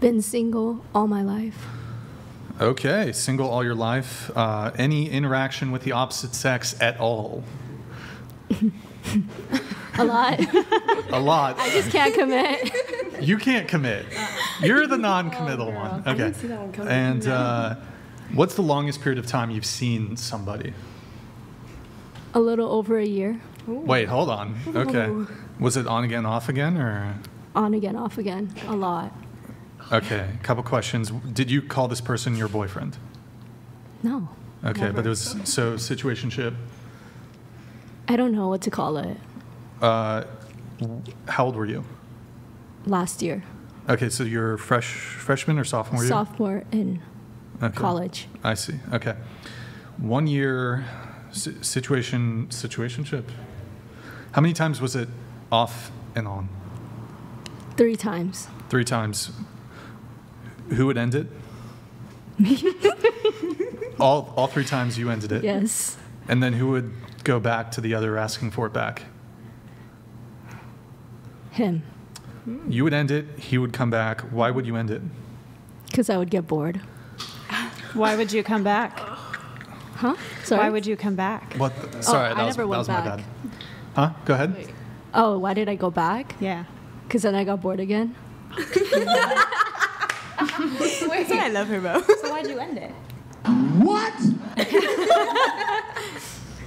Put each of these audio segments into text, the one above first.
Been single all my life. Okay, single all your life. Uh, any interaction with the opposite sex at all? A lot. A lot. I just can't commit. You can't commit. You're the non-committal one. Okay. didn't see that one coming. And uh, what's the longest period of time you've seen somebody? A little over a year. Wait, hold on. Okay. Was it on again, off again, or? On again, off again. A lot. Okay. A couple questions. Did you call this person your boyfriend? No. Okay, but it was so situationship. I don't know what to call it. Uh, how old were you? Last year. Okay, so you're fresh freshman or sophomore year? Sophomore in Okay. college. I see. Okay. One year situation situationship. How many times was it off and on? Three times. Three times. Who would end it? all all three times you ended it. Yes. And then who would go back to the other asking for it back? Him. You would end it, he would come back. Why would you end it? Because I would get bored. Why would you come back? Huh? Sorry. Why would you come back? What? the- sorry, I that was, never that went was my back. bad. Huh? Go ahead. Oh, why did I go back? Yeah. Because then I got bored again. That's what I love her about. So why'd you end it? What?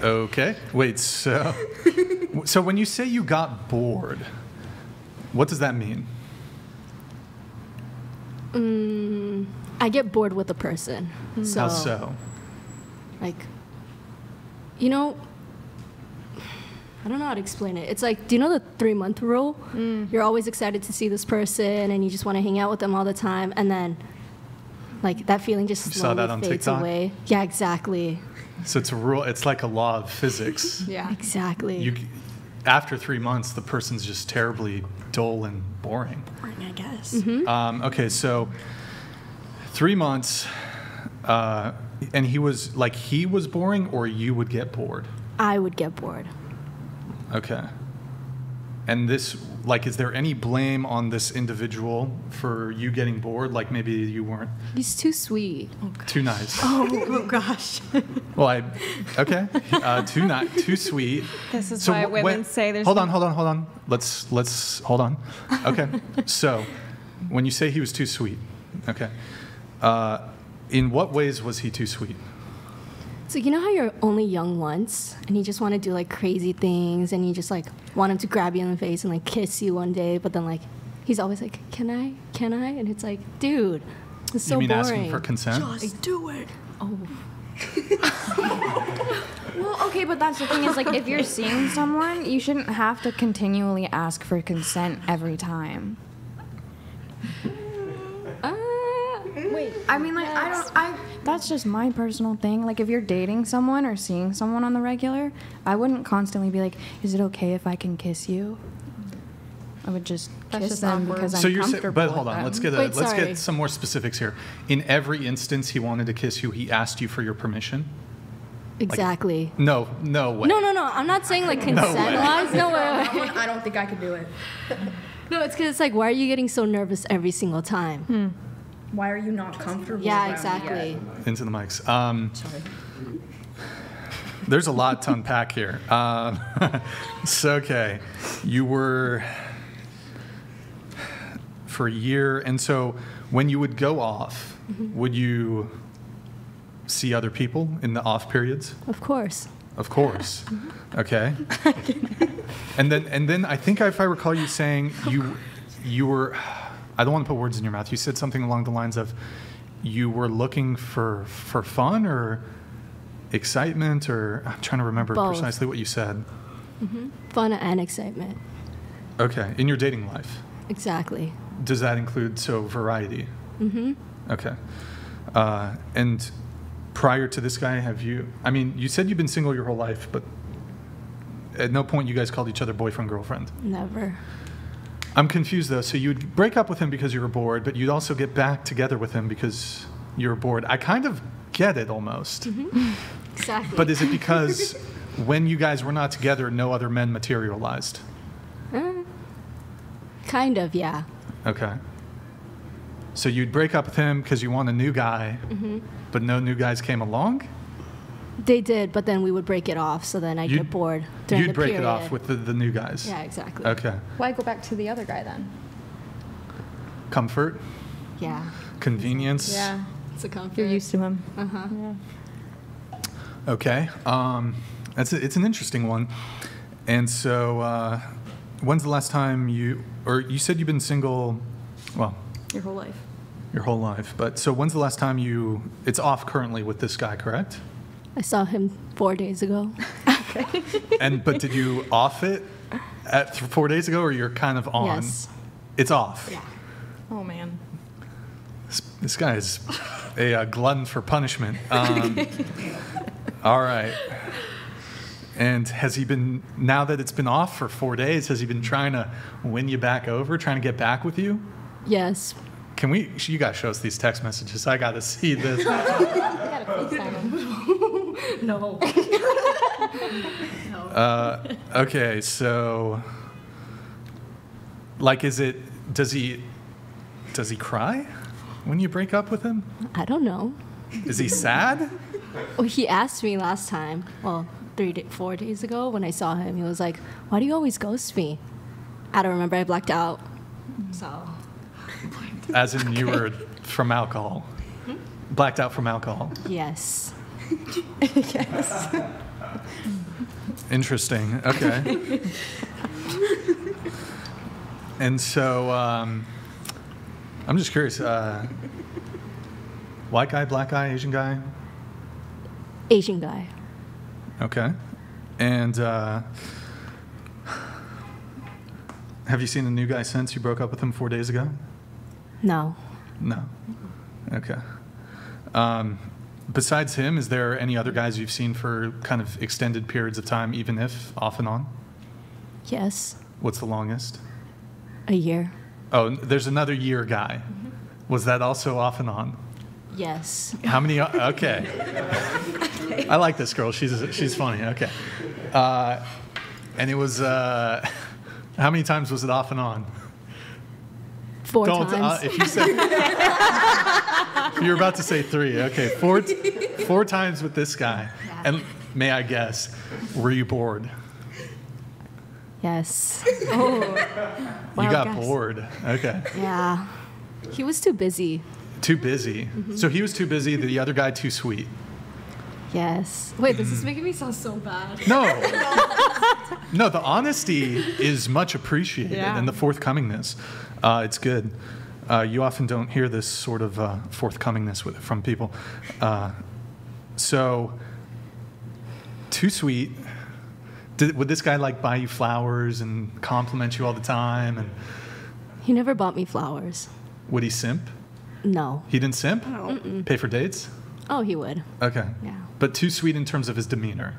okay. Wait, so so when you say you got bored, what does that mean? Mm, I get bored with a person. So, How so? like, you know, I don't know how to explain it. It's like, do you know the three month rule? You're always excited to see this person and you just want to hang out with them all the time. And then, like, that feeling just You saw slowly that on fades TikTok? away. Yeah, exactly. So it's a rule. It's like a law of physics. Yeah. Exactly. You, after three months, the person's just terribly dull and boring. boring. I guess. Mm-hmm. Um, okay, so three months, uh, and he was like he was boring, or you would get bored. I would get bored. Okay. And this, like, is there any blame on this individual for you getting bored? Like, maybe you weren't He's too sweet. too nice. Oh gosh. Well, I, okay, uh, too not too sweet. This is So why wh- women when- say there's Hold on, hold on, hold on. Let's let's hold on. Okay. so, when you say he was too sweet, okay, uh, in what ways was he too sweet? So you know how you're only young once, and you just want to do like crazy things, and you just like want him to grab you in the face and like kiss you one day, but then like he's always like, "Can I? Can I?" And it's like, dude, it's so you mean boring. asking for consent? Just do it. oh, Well, okay, but that's the thing is like if you're seeing someone, you shouldn't have to continually ask for consent every time. Wait, I mean like I don't I that's just my personal thing. Like if you're dating someone or seeing someone on the regular, I wouldn't constantly be like, "Is it okay if I can kiss you?" I would just That's kiss just them awkward. because I'm So you're saying, comfortable. but hold on, them. let's get a, Wait, let's sorry. get some more specifics here. In every instance he wanted to kiss you, he asked you for your permission. exactly. No, no way. No, no, no. I'm not saying like way. consent wise. No, way. I don't think I could do it. No, it's because it's like, why are you getting so nervous every single time? Hmm. Why are you not comfortable? Yeah, exactly. yet? Into the mics. Um, Sorry. There's a lot to unpack here. Um, so, okay, you were for a year, and so when you would go off, would you see other people in the off periods? Of course. Of course. Okay. and then, and then I think if I recall you saying you, you were, I don't want to put words in your mouth. You said something along the lines of, you were looking for for fun or excitement or I'm trying to remember Both. precisely what you said. Fun and excitement. Okay, in your dating life, Exactly. does that include so variety? Mm-hmm. Okay. Uh, and prior to this guy, have you? I mean, you said you've been single your whole life, but at no point you guys called each other boyfriend girlfriend. Never. I'm confused though. So you'd break up with him because you were bored, but you'd also get back together with him because you were bored. I kind of get it almost. Exactly. But is it because when you guys were not together, no other men materialized? Uh, kind of, yeah. Okay. So you'd break up with him because you want a new guy, Mm-hmm. but no new guys came along. They did, but then we would break it off. So then I'd You'd- get bored during You'd the break period. it off with the, the new guys. Yeah, exactly. Okay. Why go back to the other guy then? Comfort, Yeah, convenience. Yeah, it's a comfort. You're used to him. Uh huh. Okay. Um, that's a, it's an interesting one. And so, uh, when's the last time you, or you said you've been single, well, Your whole life. your whole life, but so when's the last time you, it's off currently with this guy, correct? I saw him four days ago. Okay. and, but did you off it at th- four days ago or you're kind of on? Yes. It's off. Yeah. Oh man. This, this guy is a, uh glutton for punishment. Um, all right. And has he been, now that it's been off for four days, has he been trying to win you back over, trying to get back with you? Yes. Can we, you got to show us these text messages. I got to see this. No. Uh, okay, so, like, is it, does he, does he cry when you break up with him? I don't know. Is he sad? Well, he asked me last time. Well, three, da- four days ago when I saw him, he was like, "Why do you always ghost me?" I don't remember. I blacked out. So As in you were from alcohol. Blacked out from alcohol. yes. Interesting. Okay. and so um, I'm just curious uh, white guy, black guy, Asian guy? Asian guy. Okay. And uh, have you seen the new guy since you broke up with him four days ago? No. No. Okay. Um, besides him, is there any other guys you've seen for kind of extended periods of time, even if off and on? Yes. What's the longest? A year. Oh, there's another year guy. Was that also off and on? Yes. How many? Okay. I like this girl. She's she's funny. Okay. Uh, and it was. Uh, how many times was it off and on? 4 Don't. Uh, times. if you said you're about to say three. Okay, four four times with this guy. And may I guess, were you bored? yes. you got guess. bored. Okay. Yeah. He was too busy. Too busy. Mm-hmm. So he was too busy. The other guy too sweet. Yes. Wait, this is making me sound so bad. No. no, the honesty is much appreciated Yeah. and the forthcomingness. Uh, it's good. Uh, you often don't hear this sort of uh, forthcomingness with, from people. Uh, so, too sweet. Did, would this guy like buy you flowers and compliment you all the time? And He never bought me flowers. would he simp? No. He didn't simp? No. Pay for dates? Oh, he would. Okay. Yeah. But too sweet in terms of his demeanor,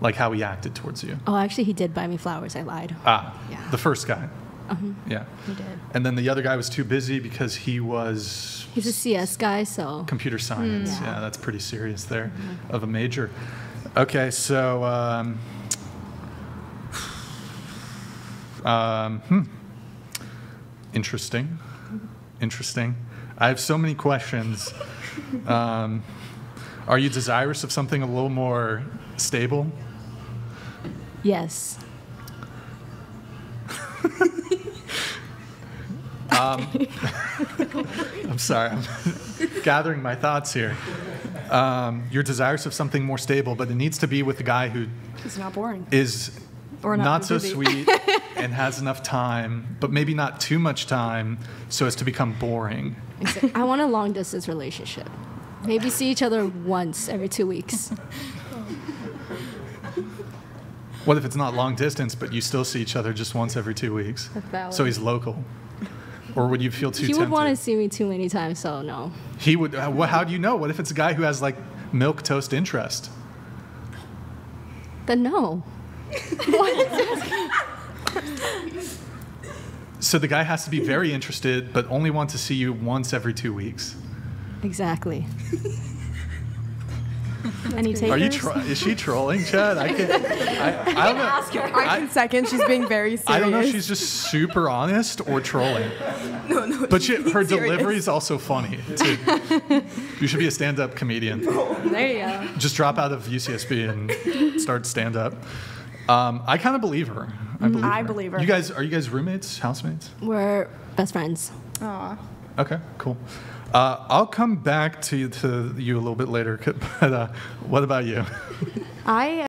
like how he acted towards you. Oh, actually, he did buy me flowers. I lied. Ah, Yeah. the first guy. Yeah. He did. And then the other guy was too busy because he was He's a CS guy, so computer science. Yeah. Yeah, that's pretty serious there of a major. Okay, so um, um, hmm. interesting, interesting. I have so many questions. Um, are you desirous of something a little more stable? yes. I'm sorry, I'm gathering my thoughts here. Um, you're desirous of something more stable, but it needs to be with a guy who It's not boring. is Or not not so sweet and has enough time, but maybe not too much time so as to become boring. I want a long distance relationship. Maybe see each other once every two weeks. What if it's not long distance, but you still see each other just once every two weeks? So he's local. Or would you feel too He would tempted? want to see me too many times, so no. He would. uh, How do you know? What if it's a guy who has like milk toast interest? Then no. So the guy has to be very interested, but only want to see you once every two weeks. Exactly. Any takers? Are you? Tro- is she trolling, Chad? I can't. I, I don't know. I can second. She's being very serious. I don't know if she's just super honest or trolling. no, no. But she, her delivery is also funny too. you should be a stand-up comedian. There you go. Just drop out of UCSB and start stand-up. Um, I kind of believe her. I believe I her. believe her. You guys are you guys roommates, housemates? We're best friends. Aw. Okay, cool. Uh, I'll come back to to you a little bit later. But uh, what about you? I